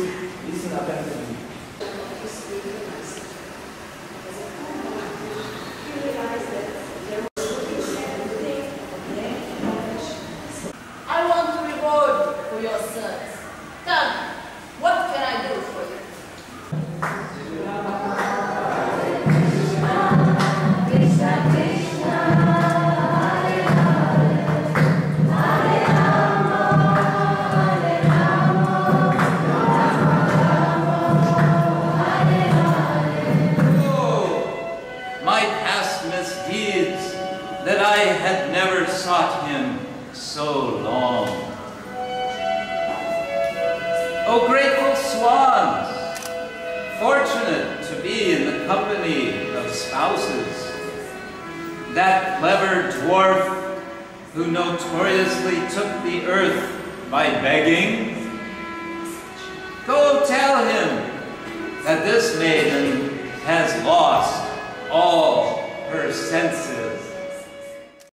isso na perna de mim. That I had never sought him so long. O grateful swans, fortunate to be in the company of spouses, that clever dwarf who notoriously took the earth by begging, go tell him that this maiden has lost all her senses.